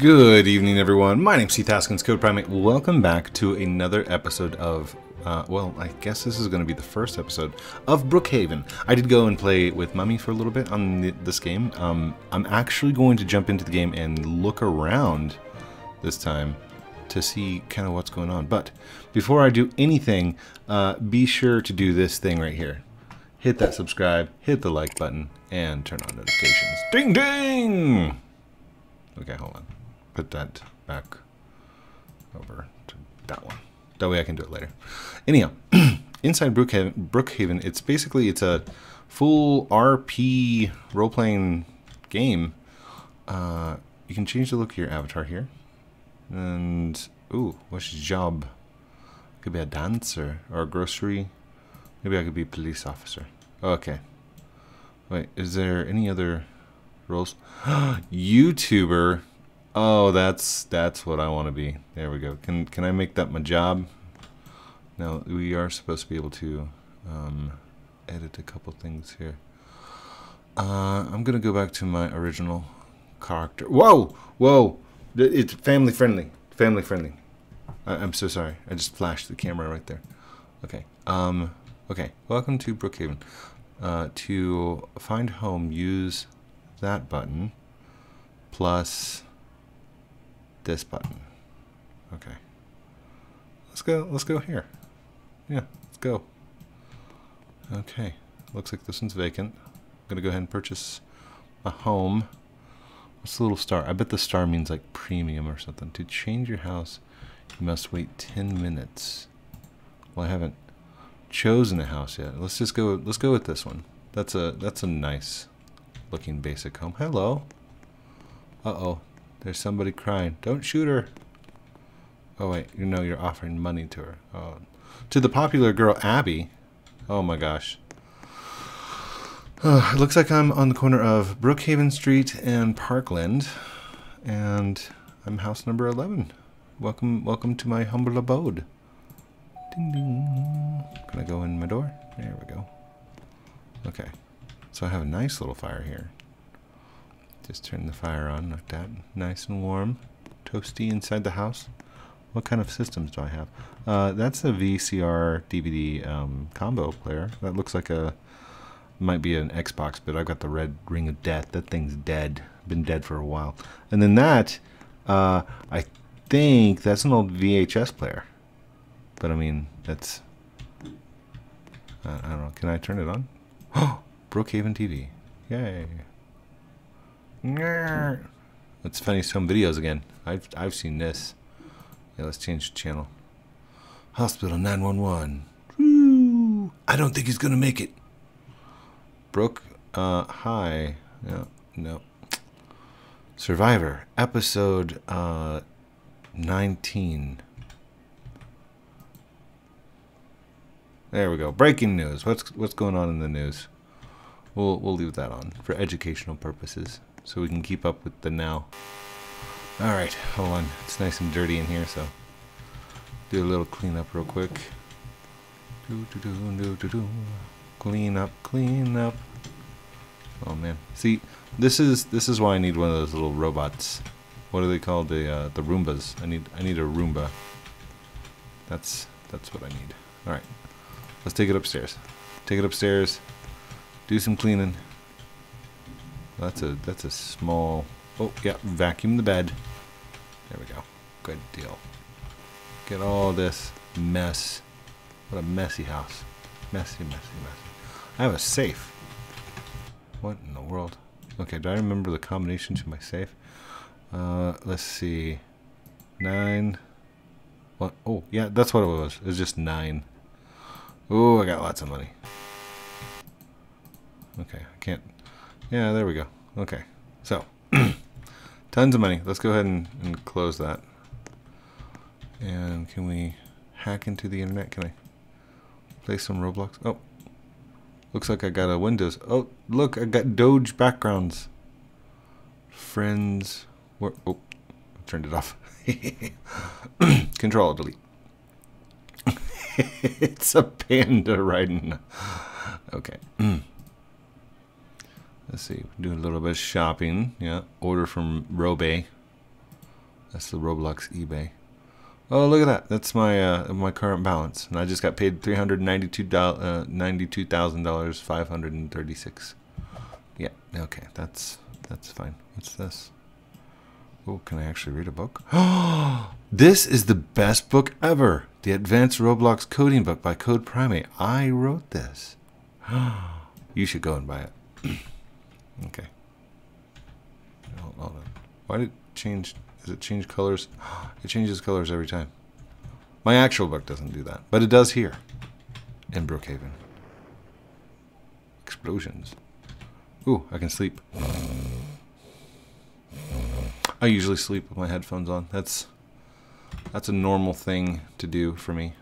Good evening, everyone. My name's Heath Haskins, CodePrime8. Welcome back to another episode of, uh, well, I guess this is going to be the first episode of Brookhaven. I did go and play with Mummy for a little bit on the, this game. Um, I'm actually going to jump into the game and look around this time to see kind of what's going on. But before I do anything, uh, be sure to do this thing right here. Hit that subscribe, hit the like button, and turn on notifications. Ding ding! Okay, hold on. Put that back over to that one. That way I can do it later. Anyhow, inside Brookhaven, Brookhaven, it's basically it's a full RP role-playing game. Uh, you can change the look of your avatar here. And, ooh, what's your job? Could be a dancer or a grocery. Maybe I could be a police officer. Okay. Wait, is there any other roles? YouTuber. Oh, that's that's what I want to be. There we go. Can can I make that my job? Now we are supposed to be able to um, edit a couple things here. Uh, I'm gonna go back to my original character. Whoa, whoa! It's family friendly. Family friendly. I, I'm so sorry. I just flashed the camera right there. Okay. Um. Okay. Welcome to Brookhaven. Uh, to find home, use that button plus this button. Okay. Let's go, let's go here. Yeah, let's go. Okay, looks like this one's vacant. I'm gonna go ahead and purchase a home. What's the little star? I bet the star means like premium or something. To change your house, you must wait 10 minutes. Well, I haven't chosen a house yet. Let's just go, let's go with this one. That's a, that's a nice looking basic home. Hello. Uh-oh. There's somebody crying. Don't shoot her. Oh, wait. You know you're offering money to her. Oh. To the popular girl, Abby. Oh, my gosh. Uh, it looks like I'm on the corner of Brookhaven Street and Parkland. And I'm house number 11. Welcome welcome to my humble abode. Ding, ding. Can I go in my door? There we go. Okay. So I have a nice little fire here. Just turn the fire on like that. Nice and warm. Toasty inside the house. What kind of systems do I have? Uh, that's a VCR DVD um, combo player. That looks like a might be an Xbox, but I've got the red ring of death. That thing's dead. Been dead for a while. And then that, uh, I think that's an old VHS player. But I mean, that's uh, I don't know. Can I turn it on? Oh, Brookhaven TV. Yay. It's funny, some videos again. I've I've seen this. Yeah, let's change the channel. Hospital 911. Woo! I don't think he's gonna make it. Brooke, uh, hi. No, no. Survivor, episode, uh, 19. There we go. Breaking news. What's what's going on in the news? We'll we'll leave that on for educational purposes, so we can keep up with the now. All right, hold on. It's nice and dirty in here, so do a little cleanup real quick. Do do do do do do. Clean up, clean up. Oh man, see, this is this is why I need one of those little robots. What are they called? The uh, the Roombas. I need I need a Roomba. That's that's what I need. All right. Let's take it upstairs. Take it upstairs. Do some cleaning. That's a that's a small. Oh yeah, vacuum the bed. There we go. Good deal. Get all this mess. What a messy house. Messy, messy, messy. I have a safe. What in the world? Okay, do I remember the combination to my safe? Uh, let's see. Nine. What? Oh, yeah, that's what it was. It was just nine. Oh, I got lots of money. Okay, I can't. Yeah, there we go. Okay, so tons of money. Let's go ahead and, and close that. And can we hack into the internet? Can I play some Roblox? Oh, looks like I got a Windows. Oh, look, I got Doge backgrounds. Friends. Where, oh, turned it off. Control delete. it's a panda riding. Okay. Let's see. Do a little bit of shopping. Yeah. Order from Robe. That's the Roblox eBay. Oh, look at that. That's my uh, my current balance. And I just got paid $392, uh, $92,000, 536 Yeah, okay. That's that's fine. What's this? Oh, can I actually read a book? this is the best book ever. The Advanced Roblox Coding Book by CodePrime8. I wrote this. you should go and buy it. okay. Hold, on. Why did it change? Does it change colors? It changes colors every time. My actual book doesn't do that, but it does here in Brookhaven. Explosions. Ooh, I can sleep. I usually sleep with my headphones on. That's that's a normal thing to do for me.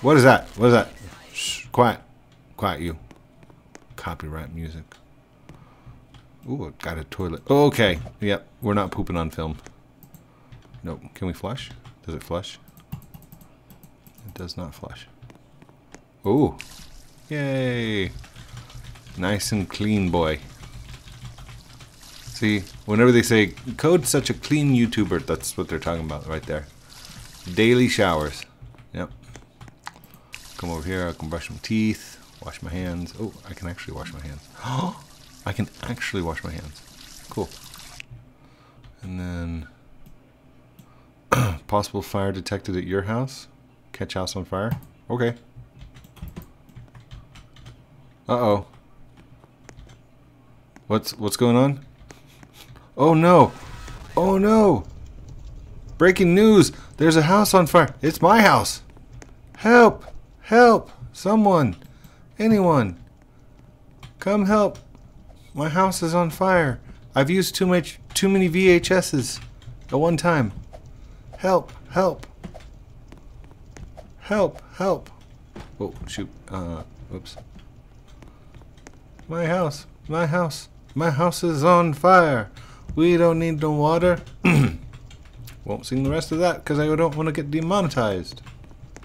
What is that? What is that? Shh, quiet. Quiet you. Copyright music. Ooh, got a toilet. Okay. Yep, we're not pooping on film. Nope. Can we flush? Does it flush? It does not flush. Ooh. Yay. Nice and clean, boy. See, whenever they say, Code's such a clean YouTuber, that's what they're talking about right there. Daily showers. Yep. Come over here, I can brush my teeth, wash my hands. Oh, I can actually wash my hands. Oh, I can actually wash my hands. Cool. And then, possible fire detected at your house? Catch house on fire? Okay. Uh-oh. What's what's going on? Oh no! Oh no! Breaking news! There's a house on fire! It's my house! Help! Help! Someone! Anyone! Come help! My house is on fire! I've used too much too many VHSs at one time. Help! Help! Help! Help! Oh shoot. Uh oops. My house! My house! My house is on fire! We don't need no water. Won't sing the rest of that because I don't want to get demonetized.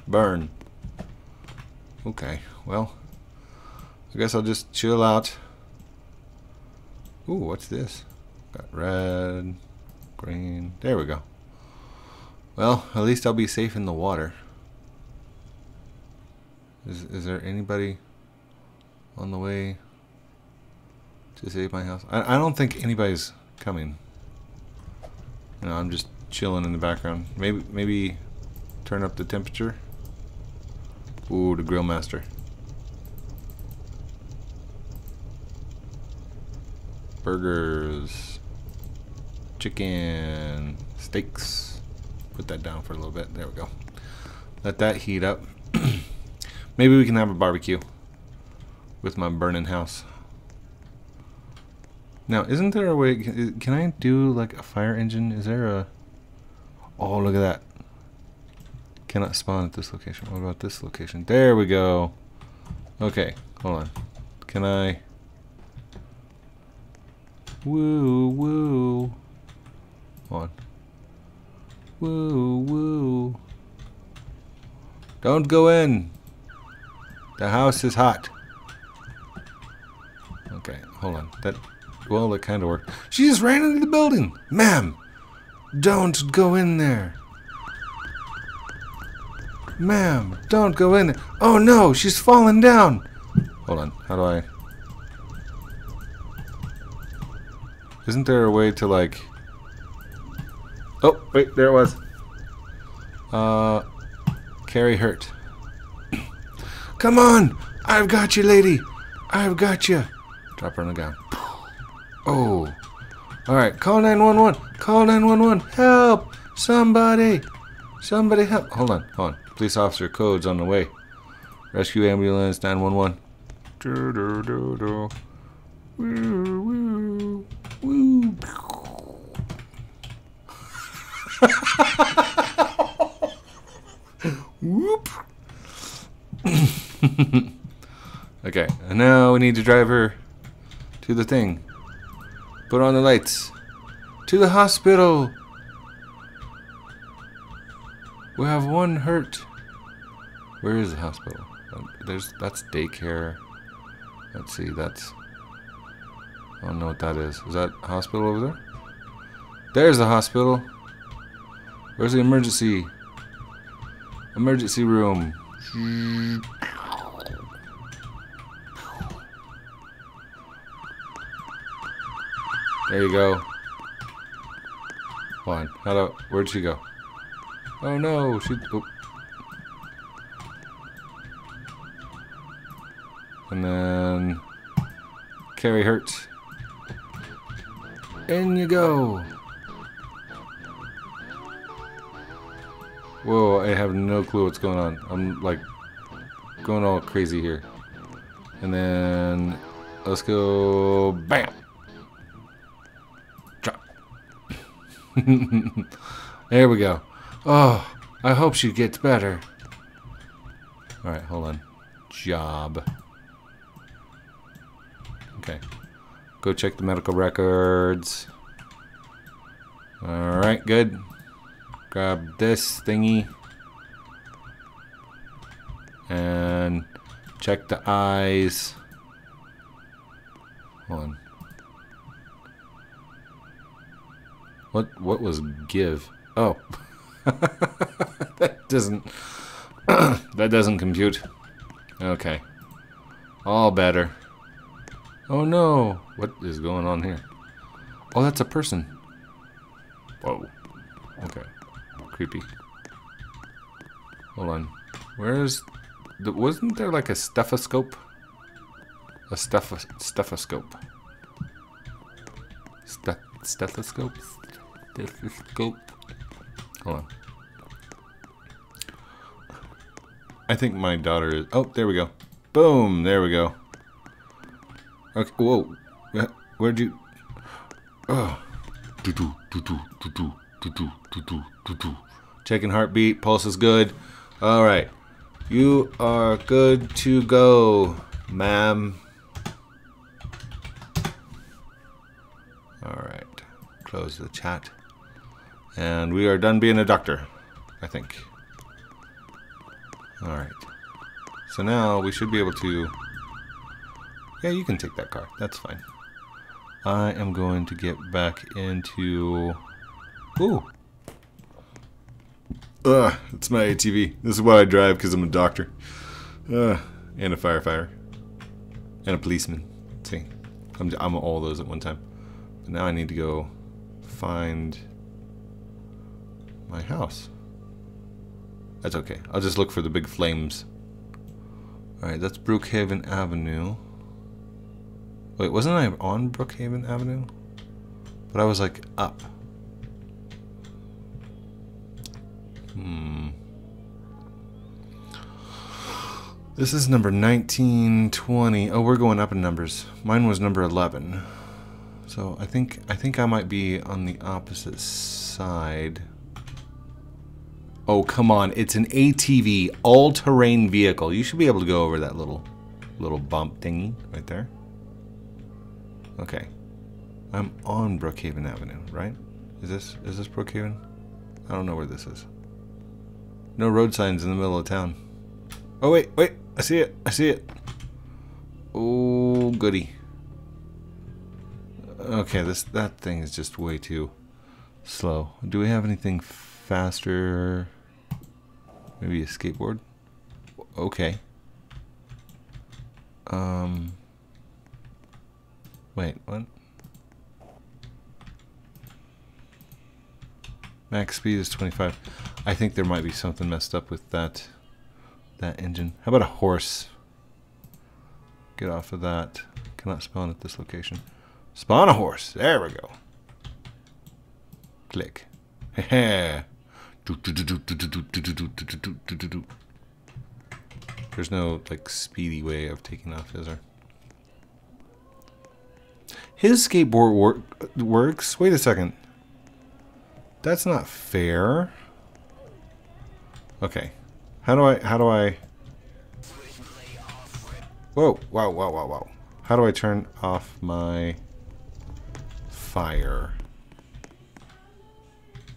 Burn. Okay, well, I guess I'll just chill out. Ooh, what's this? Got red, green. There we go. Well, at least I'll be safe in the water. Is, is there anybody on the way to save my house? I, I don't think anybody's coming. You know, I'm just chilling in the background. Maybe maybe turn up the temperature. Ooh, the grill master. Burgers. Chicken. Steaks. Put that down for a little bit. There we go. Let that heat up. Maybe we can have a barbecue with my burning house. Now, isn't there a way... Uh, can I do, like, a fire engine? Is there a... Oh, look at that. Cannot spawn at this location. What about this location? There we go. Okay, hold on. Can I... Woo, woo. On. Woo, woo. Don't go in. The house is hot. Okay, hold on. That well, that kind of worked. She just ran into the building. Ma'am, don't go in there. Ma'am, don't go in there. Oh no, she's falling down. Hold on, how do I... Isn't there a way to like... Oh, wait, there it was. Uh, carry hurt. Come on! I've got you, lady! I've got you! Drop her on the ground. Oh. Alright, call 911. Call 911. Help! Somebody! Somebody help. Hold on, hold on. Police officer codes on the way. Rescue ambulance 911. Do, do, do, do. Woo, woo, woo. Whoop. okay, and now we need to drive her to the thing. Put on the lights. To the hospital. We have one hurt. Where is the hospital? Um, there's that's daycare. Let's see, that's I don't know what that is. Is that hospital over there? There's the hospital. Where's the emergency? Emergency room. There you go. Hold on. How do, where'd she go? Oh no, she... Oh. And then... Carry hurts. In you go. Whoa, I have no clue what's going on. I'm like going all crazy here. And then let's go bam. Drop. there we go. Oh, I hope she gets better. Alright, hold on. Job. Okay. Go check the medical records. Alright, good. Grab this thingy. And check the eyes. Hold on. What what was give? Oh. that doesn't that doesn't compute. Okay. All better. Oh no! What is going on here? Oh, that's a person. Whoa. Okay. Creepy. Hold on. Where's... The, wasn't there like a stethoscope? A steth stethoscope. Ste stethoscope? Stethoscope? Hold on. I think my daughter is... Oh, there we go. Boom! There we go. Okay, whoa. Where'd you... Oh. Checking heartbeat, pulse is good. All right. You are good to go, ma'am. All right. Close the chat. And we are done being a doctor, I think. All right. So now we should be able to yeah, you can take that car. That's fine. I am going to get back into... Ooh. Ugh, it's my ATV. This is what I drive because I'm a doctor. Uh, and a firefighter. And a policeman. See, I'm, I'm all those at one time. But now I need to go find my house. That's okay. I'll just look for the big flames. Alright, that's Brookhaven Avenue. Wait, wasn't I on Brookhaven Avenue? But I was like up. Hmm. This is number 1920. Oh, we're going up in numbers. Mine was number 11. So I think I think I might be on the opposite side. Oh, come on. It's an ATV, all-terrain vehicle. You should be able to go over that little little bump thingy right there. Okay. I'm on Brookhaven Avenue, right? Is this is this Brookhaven? I don't know where this is. No road signs in the middle of town. Oh wait, wait, I see it, I see it. Oh goody. Okay, this that thing is just way too slow. Do we have anything faster? Maybe a skateboard? Okay. Um Wait, what? Max speed is 25. I think there might be something messed up with that that engine. How about a horse? Get off of that. Cannot spawn at this location. Spawn a horse. There we go. Click. There's no like speedy way of taking off, is there? His skateboard work, works. Wait a second. That's not fair. Okay. How do I, how do I... Whoa, wow, wow, wow, wow. How do I turn off my fire?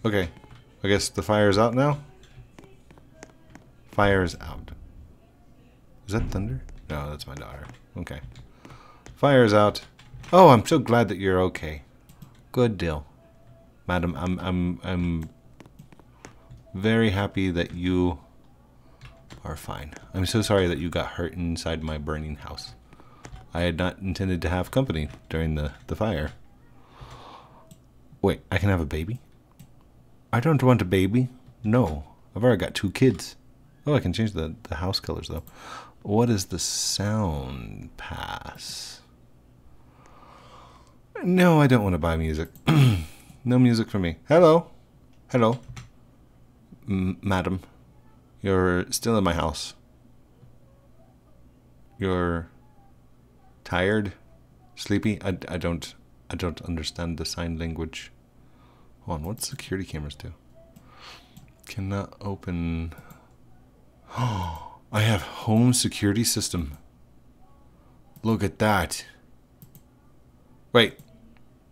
Okay. I guess the fire is out now? Fire is out. Is that thunder? No, that's my daughter. Okay. Fire is out. Oh, I'm so glad that you're okay. Good deal. Madam, I'm, I'm, I'm, very happy that you are fine. I'm so sorry that you got hurt inside my burning house. I had not intended to have company during the, the fire. Wait, I can have a baby? I don't want a baby. No, I've already got two kids. Oh, I can change the, the house colors though. What is the sound pass? No, I don't want to buy music. no music for me. Hello. Hello. M madam. You're still in my house. You're tired? Sleepy? I, I don't I don't understand the sign language. Hold on, what security cameras do? Cannot open Oh I have home security system. Look at that. Wait.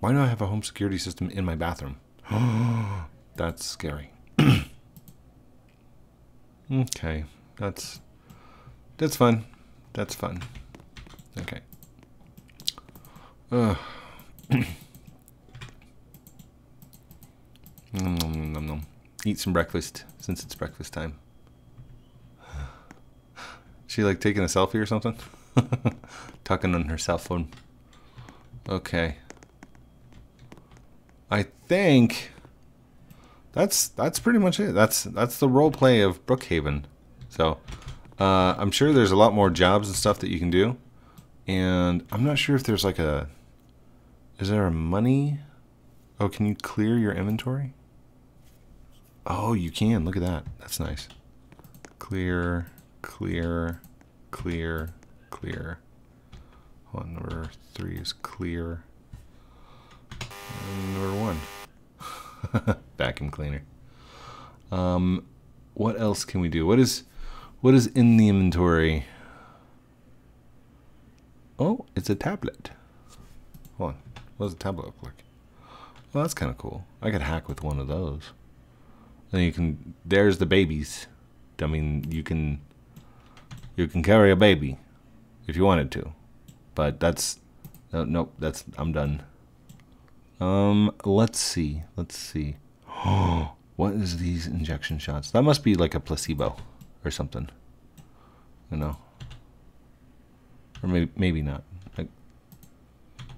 Why do I have a home security system in my bathroom? That's scary. okay. That's that's fun. That's fun. Okay. Uh. nom, nom, nom, nom. Eat some breakfast since it's breakfast time. She like taking a selfie or something? Talking on her cell phone. Okay. I think that's that's pretty much it. That's that's the role play of Brookhaven. So uh, I'm sure there's a lot more jobs and stuff that you can do, and I'm not sure if there's like a is there a money? Oh, can you clear your inventory? Oh, you can. Look at that. That's nice. Clear clear, clear, clear. One number three is clear. And number one, vacuum cleaner. Um, what else can we do? What is, what is in the inventory? Oh, it's a tablet. Hold on. What does a tablet look like? Well, that's kind of cool. I could hack with one of those. Then you can. There's the babies. I mean, you can you can carry a baby if you wanted to. But that's no, nope, that's I'm done. Um, let's see. Let's see. Oh, what is these injection shots? That must be like a placebo or something. You know. Or maybe maybe not. Like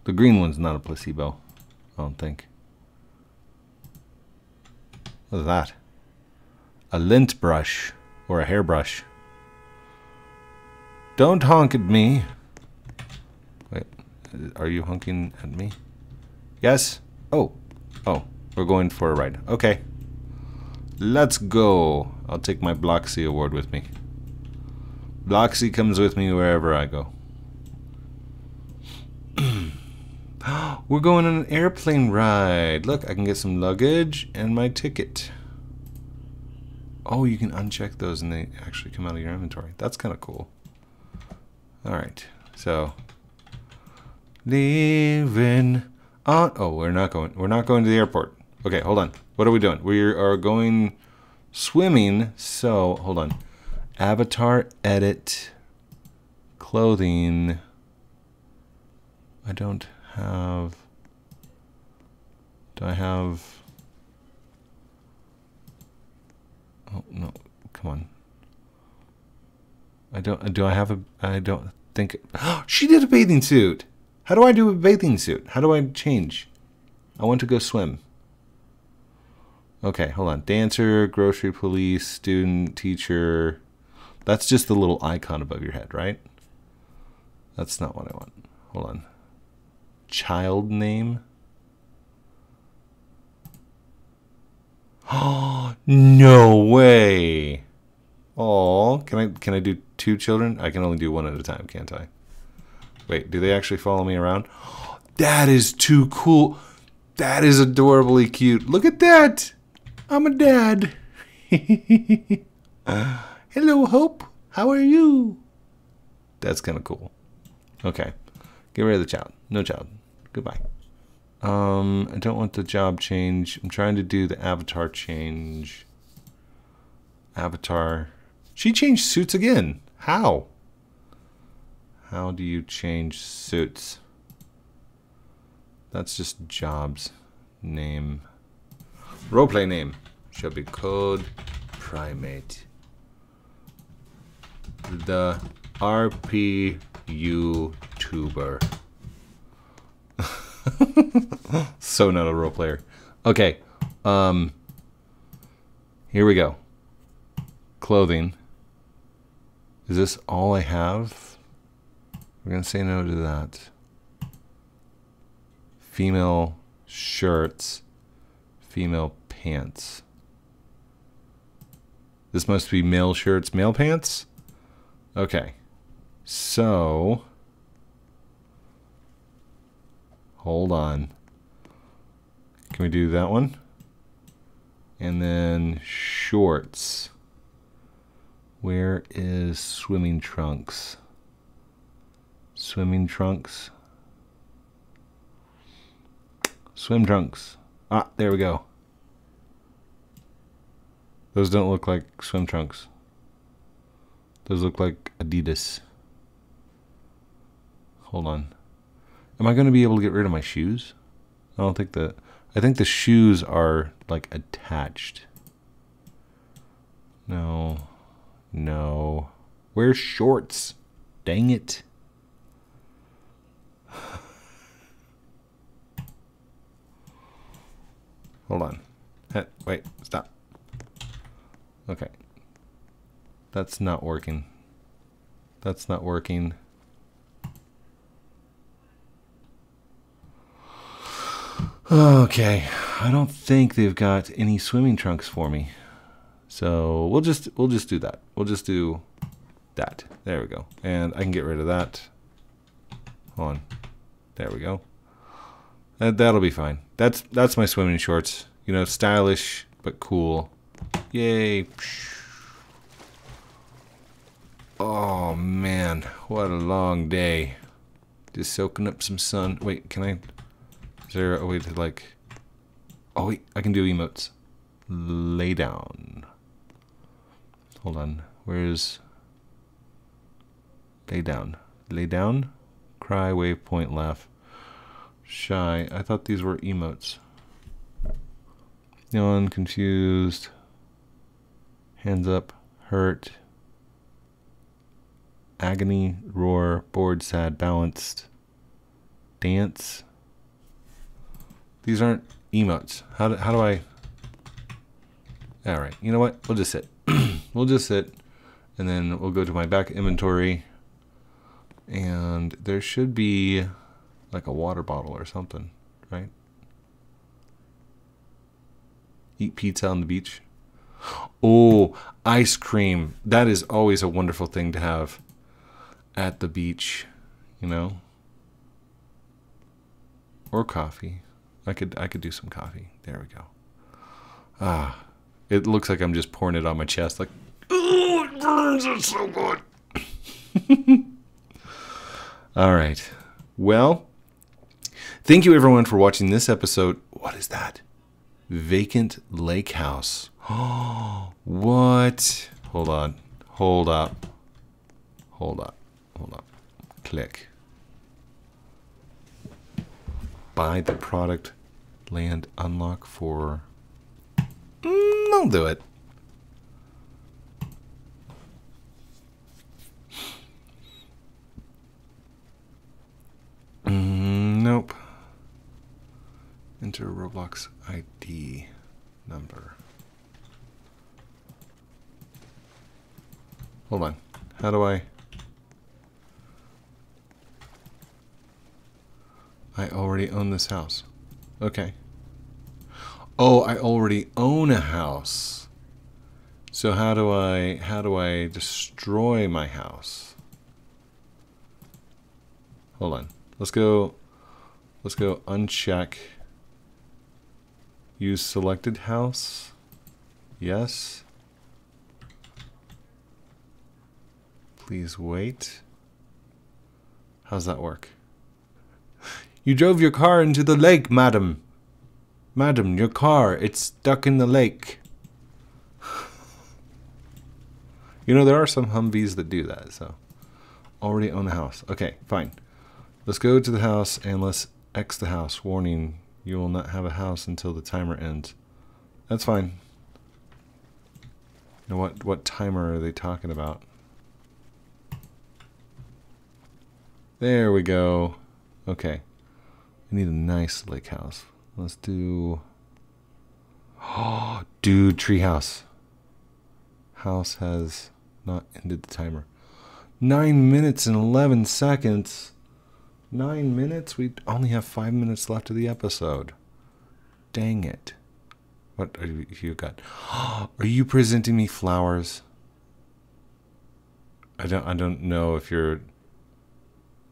the green one's not a placebo. I don't think. What's that? A lint brush or a hairbrush. Don't honk at me. Wait, are you honking at me? Yes? Oh. Oh, we're going for a ride. Okay. Let's go. I'll take my Bloxy award with me. Bloxy comes with me wherever I go. We're going on an airplane ride. Look, I can get some luggage and my ticket. Oh, you can uncheck those and they actually come out of your inventory. That's kind of cool. All right. So leaving Oh, we're not going. We're not going to the airport. Okay, hold on. What are we doing? We are going swimming. So hold on. Avatar edit clothing. I don't have. Do I have? Oh no! Come on. I don't. Do I have a? I don't think. she did a bathing suit. How do I do a bathing suit? How do I change? I want to go swim. Okay, hold on. Dancer, grocery police, student, teacher. That's just the little icon above your head, right? That's not what I want. Hold on. Child name. Oh, no way. Oh, can I can I do two children? I can only do one at a time, can't I? Wait, do they actually follow me around? That is too cool. That is adorably cute. Look at that. I'm a dad. hello, Hope. How are you? That's kind of cool. Okay. Get rid of the child. No child. Goodbye. Um, I don't want the job change. I'm trying to do the avatar change. Avatar. She changed suits again. How? How do you change suits? That's just jobs. Name. Roleplay name. shall be code primate. The RP YouTuber. so not a role player. Okay. Um here we go. Clothing. Is this all I have? We're going to say no to that. Female shirts. Female pants. This must be male shirts, male pants? Okay. So. Hold on. Can we do that one? And then shorts. Where is swimming trunks? Swimming trunks. Swim trunks. Ah, there we go. Those don't look like swim trunks. Those look like Adidas. Hold on. Am I going to be able to get rid of my shoes? I don't think that. I think the shoes are like attached. No. No. Where's shorts? Dang it. Hold on. Wait, stop. Okay. That's not working. That's not working. Okay, I don't think they've got any swimming trunks for me. So we'll just we'll just do that. We'll just do that. There we go. And I can get rid of that. Hold on. There we go. That that'll be fine. That's that's my swimming shorts. You know, stylish but cool. Yay. Oh man, what a long day. Just soaking up some sun. Wait, can I is there a way to like... Oh wait, I can do emotes. Lay down. Hold on. Where's... Lay down. Lay down? Cry, wave, point, laugh. Shy. I thought these were emotes. Yawn, confused. Hands up, hurt. Agony, roar, bored, sad, balanced. Dance. These aren't emotes. How do, how do I... All right, you know what? We'll just sit. we'll just sit, and then we'll go to my back inventory, and there should be like a water bottle or something, right? Eat pizza on the beach. Oh, ice cream. That is always a wonderful thing to have at the beach, you know? Or coffee. I could I could do some coffee. There we go. Ah, it looks like I'm just pouring it on my chest. Like, oh, it burns. It's so good. All right. Well, thank you everyone for watching this episode. What is that? Vacant lake house. Oh, what? Hold on. Hold up. Hold up. Hold up. Click buy the product land unlock for. Mm, I'll do it. Mm, nope. Roblox ID number. Hold on. How do I? I already own this house. Okay. Oh, I already own a house. So how do I how do I destroy my house? Hold on. Let's go let's go uncheck use selected house. Yes. Please wait. How's that work? You drove your car into the lake, madam. Madam, your car, it's stuck in the lake. You know, there are some Humvees that do that, so. Already own the house. Okay, fine. Let's go to the house and let's X the house. Warning, you will not have a house until the timer ends. That's fine. Now what what timer are they talking about? There we go. Okay. I need a nice lake house. Let's do. Oh, dude, treehouse. House has not ended the timer. Nine minutes and 11 seconds. Nine minutes? We only have five minutes left of the episode. Dang it. What are you, you got? Are you presenting me flowers? I don't I don't know if you're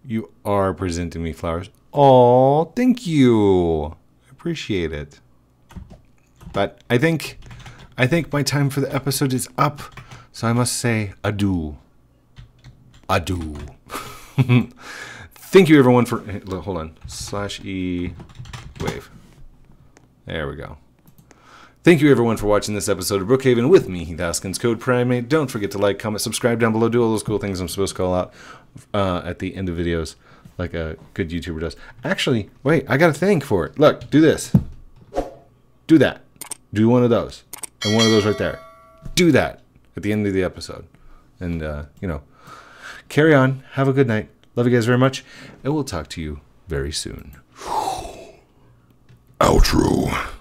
you are presenting me flowers. Oh, thank you. I appreciate it. But I think I think my time for the episode is up. So I must say adieu. Adieu. Thank you everyone for hold on. Slash E wave. There we go. Thank you everyone for watching this episode of Brookhaven with me, Heath Haskins, CodePrime8. Don't forget to like, comment, subscribe down below, do all those cool things I'm supposed to call out uh, at the end of videos, like a good YouTuber does. Actually, wait, I got a thing for it. Look, do this. Do that. Do one of those. And one of those right there. Do that at the end of the episode. And, uh, you know, carry on. Have a good night. Love you guys very much. And we'll talk to you very soon. Outro.